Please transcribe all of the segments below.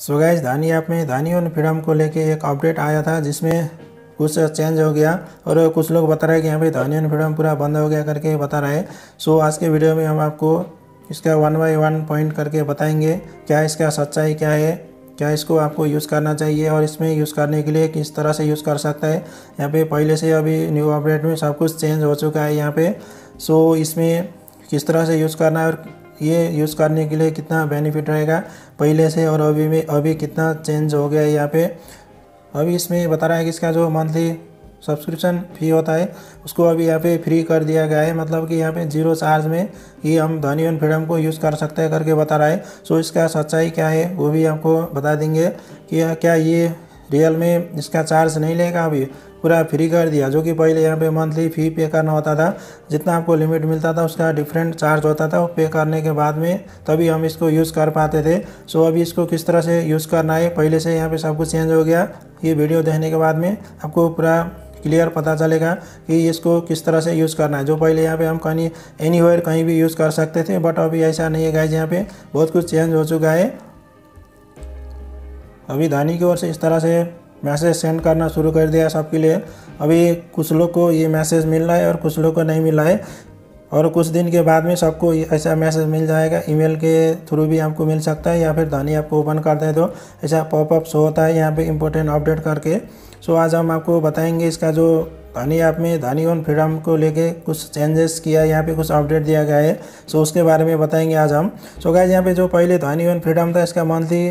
सो gas धानी app में धानी और freedom को लेके एक अपडेट आया था, जिसमें कुछ चेंज हो गया और कुछ लोग बता रहे हैं कि यहाँ पे धानी और फ्रीडम पूरा बंद हो गया करके बता रहे हैं। सो आज के वीडियो में हम आपको इसका वन बाई वन पॉइंट करके बताएँगे, क्या इसका सच्चाई क्या है, क्या इसको आपको यूज़ करना चाहिए और इसमें यूज़ करने के लिए किस तरह से यूज़ कर सकता है। यहाँ पे पहले से अभी न्यू अपडेट में सब कुछ चेंज हो चुका है यहाँ पे। सो इसमें किस तरह से यूज़ करना है और ये यूज़ करने के लिए कितना बेनिफिट रहेगा? पहले से और अभी में, अभी कितना चेंज हो गया है यहाँ पे? अभी इसमें बता रहा है कि इसका जो मंथली सब्सक्रिप्शन फ़ी होता है, उसको अभी यहाँ पे फ्री कर दिया गया है। मतलब कि यहाँ पे ज़ीरो चार्ज में ही हम धनी एंड फ्रीडम को यूज़ कर सकते हैं करके बता रहा है। सो इसका सच्चाई क्या है, वो भी आपको बता देंगे कि क्या ये रियल में इसका चार्ज नहीं लेगा अभी। पूरा फ्री कर दिया। जो कि पहले यहाँ पे मंथली फ़ी पे करना होता था, जितना आपको लिमिट मिलता था, उसका डिफरेंट चार्ज होता था, वो पे करने के बाद में तभी हम इसको यूज़ कर पाते थे। सो अभी इसको किस तरह से यूज़ करना है, पहले से यहाँ पे सब कुछ चेंज हो गया। ये वीडियो देखने के बाद में आपको पूरा क्लियर पता चलेगा कि इसको किस तरह से यूज़ करना है। जो पहले यहाँ पे हम कहीं एनी कहीं भी यूज़ कर सकते थे बट अभी ऐसा नहीं है गाइज़ यहाँ पे बहुत कुछ चेंज हो चुका है। अभी धानी की ओर से इस तरह से मैसेज सेंड करना शुरू कर दिया सबके लिए। अभी कुछ लोग को ये मैसेज मिल रहा है और कुछ लोग को नहीं मिल है। और कुछ दिन के बाद में सबको ऐसा मैसेज मिल जाएगा, ईमेल के थ्रू भी आपको मिल सकता है या फिर धानी आपको ओपन करते हैं तो ऐसा पॉपअप शो होता है, यहाँ पे इम्पोर्टेंट अपडेट करके। सो आज हम आपको बताएँगे इसका जो धानी ऐप में धानी ऑन फ्रीडम को लेके कुछ चेंजेस किया, यहाँ पे कुछ अपडेट दिया गया है। सो उसके बारे में बताएँगे आज हम। सो गाइज़ यहाँ पे जो पहले धानी ऑन फ्रीडम था, इसका मंथली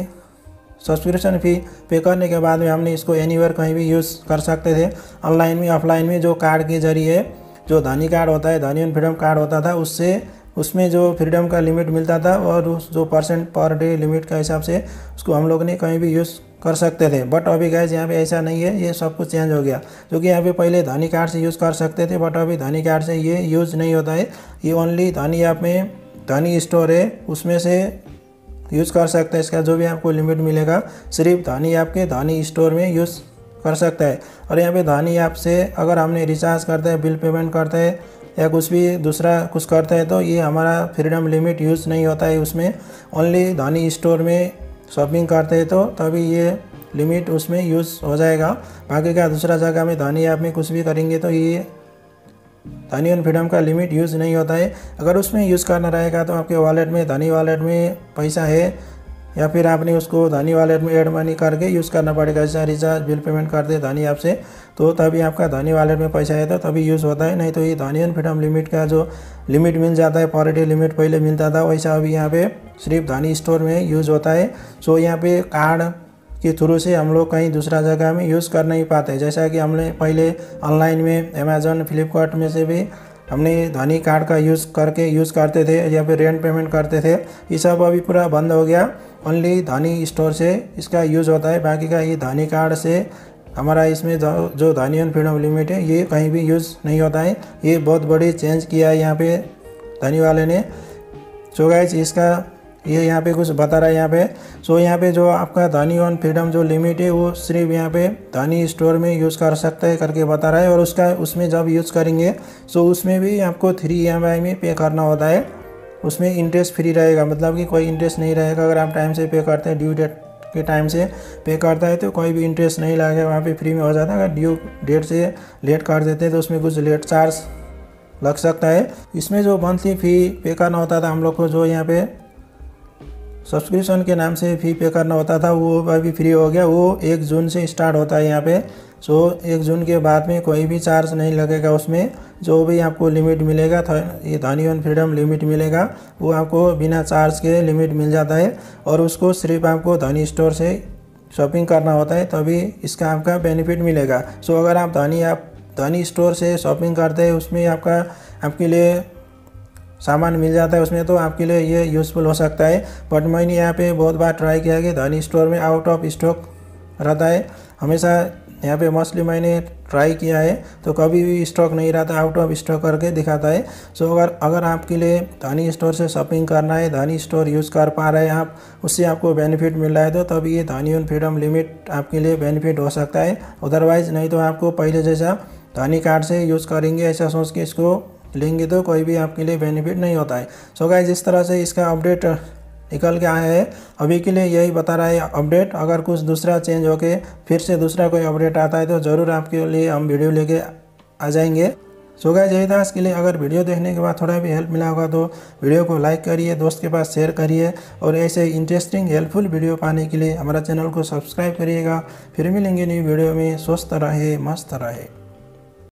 सब्सक्रिप्शन फ़ी पे करने के बाद में हमने इसको एनीवेयर कहीं भी यूज़ कर सकते थे। ऑनलाइन में ऑफलाइन में जो कार्ड के ज़रिए जो धनी कार्ड होता है, धनी एंड फ्रीडम कार्ड होता था, उससे उसमें जो फ्रीडम का लिमिट मिलता था और उस जो परसेंट पर डे लिमिट का हिसाब से उसको हम लोग ने कहीं भी यूज़ कर सकते थे। बट अभी गैस यहाँ पे ऐसा नहीं है, ये सब कुछ चेंज हो गया। क्योंकि यहाँ पे पहले धनी कार्ड से यूज़ कर सकते थे बट अभी धनी कार्ड से ये यूज़ नहीं होता है। ये ओनली धनी ऐप में, धनी स्टोर है, उसमें से यूज़ कर सकते हैं। इसका जो भी आपको लिमिट मिलेगा, सिर्फ़ धानी ऐप के धानी स्टोर में यूज़ कर सकता है। और यहाँ पे धानी ऐप से अगर हमने रिचार्ज करते हैं बिल पेमेंट करते हैं, या कुछ भी दूसरा कुछ करते हैं तो ये हमारा फ्रीडम लिमिट यूज़ नहीं होता है उसमें। ओनली धानी स्टोर में शॉपिंग करते हैं तो तभी ये लिमिट उसमें यूज़ हो जाएगा। बाकी का दूसरा जगह में धानी ऐप में कुछ भी करेंगे तो ये धनी एंड फ्रीडम का लिमिट यूज़ नहीं होता है। अगर उसमें यूज़ करना रहेगा तो आपके वॉलेट में, धनी वॉलेट में पैसा है, या फिर आपने उसको धनी वॉलेट में एड मनी करके यूज़ करना पड़ेगा, जैसा रिचार्ज बिल पेमेंट कर दे धनी आपसे तो तभी आपका धनी वॉलेट में पैसा है तो तभी यूज़ होता है। नहीं तो ये धनी एंड फ्रीडम लिमिट का जो लिमिट मिल जाता है पर डे लिमिट पहले मिलता था, वैसा अभी यहाँ पे सिर्फ़ धनी स्टोर में यूज़ होता है। सो यहाँ पे कार्ड के थ्रू से हम लोग कहीं दूसरा जगह में यूज़ कर नहीं पाते। जैसा कि हमने पहले ऑनलाइन में अमेज़ोन फ्लिपकार्ट में से भी हमने धनी कार्ड का यूज़ करके यूज़ करते थे या फिर रेंट पेमेंट करते थे, ये सब अभी पूरा बंद हो गया। ओनली धनी स्टोर से इसका यूज़ होता है। बाकी का ये धनी कार्ड से हमारा इसमें जो धनी एंड फ्रीडम लिमिट है ये कहीं भी यूज़ नहीं होता है। ये बहुत बड़ी चेंज किया है यहाँ पे धनी वाले ने। सो गाइज़ इसका ये यहाँ पे कुछ बता रहा है यहाँ पे। सो यहाँ पे जो आपका धानी ऑन फ्रीडम जो लिमिट है, वो सिर्फ़ यहाँ पे धानी स्टोर में यूज़ कर सकते हैं करके बता रहा है और उसका, उसमें जब यूज़ करेंगे सो उसमें भी आपको थ्री ई में पे करना होता है। उसमें इंटरेस्ट फ्री रहेगा मतलब कि कोई इंटरेस्ट नहीं रहेगा। अगर आप टाइम से पे करते हैं ड्यू डेट के टाइम से पे करता है तो कोई भी इंटरेस्ट नहीं लगेगा, वहाँ पे फ्री में हो जाता है। अगर ड्यू डेट से लेट कर देते हैं तो उसमें कुछ लेट चार्ज लग सकता है। इसमें जो मंथली फ़ी पे करना होता था, हम लोग को जो यहाँ पे सब्सक्रिप्शन के नाम से फ़ी पे करना होता था, वो अभी फ्री हो गया, वो एक जून से स्टार्ट होता है यहाँ पे। सो एक जून के बाद में कोई भी चार्ज नहीं लगेगा उसमें। जो भी आपको लिमिट मिलेगा ये धानी वन फ्रीडम लिमिट मिलेगा, वो आपको बिना चार्ज के लिमिट मिल जाता है। और उसको सिर्फ़ आपको धनी स्टोर से शॉपिंग करना होता है, तभी इसका आपका बेनिफिट मिलेगा। सो अगर आप धनी आप धनी स्टोर से शॉपिंग करते हैं, उसमें आपका, आपके लिए सामान मिल जाता है उसमें तो आपके लिए ये यूज़फुल हो सकता है। बट मैंने यहाँ पे बहुत बार ट्राई किया कि धनी स्टोर में आउट ऑफ़ स्टॉक रहता है। हमेशा यहाँ पे मोस्टली मैंने ट्राई किया है तो कभी भी स्टॉक नहीं रहता आउट ऑफ़ स्टॉक करके दिखाता है। सो अगर अगर आपके लिए धानी स्टोर से शॉपिंग करना है, धानी स्टोर यूज़ कर पा रहे हैं आप, उससे आपको बेनिफिट मिल रहा है तो तभी ये धानी ऑन फ्रीडम लिमिट आपके लिए बेनिफिट हो सकता है। अदरवाइज़ नहीं तो आपको पहले जैसा धानी कार्ड से यूज़ करेंगे, ऐसा सोच के इसको लेंगे तो कोई भी आपके लिए बेनिफिट नहीं होता है। सो so गाइज़ इस तरह से इसका अपडेट निकल के आया है। अभी के लिए यही बता रहा है अपडेट अगर कुछ दूसरा चेंज होके फिर से दूसरा कोई अपडेट आता है तो ज़रूर आपके लिए हम वीडियो लेके आ जाएँगे। सो गाइस यही था इसके लिए। अगर वीडियो देखने के बाद थोड़ा भी हेल्प मिला होगा तो वीडियो को लाइक करिए, दोस्त के पास शेयर करिए और ऐसे इंटरेस्टिंग हेल्पफुल वीडियो पाने के लिए हमारा चैनल को सब्सक्राइब करिएगा। फिर मिलेंगे न्यू वीडियो में। स्वस्थ रहे, मस्त रहे।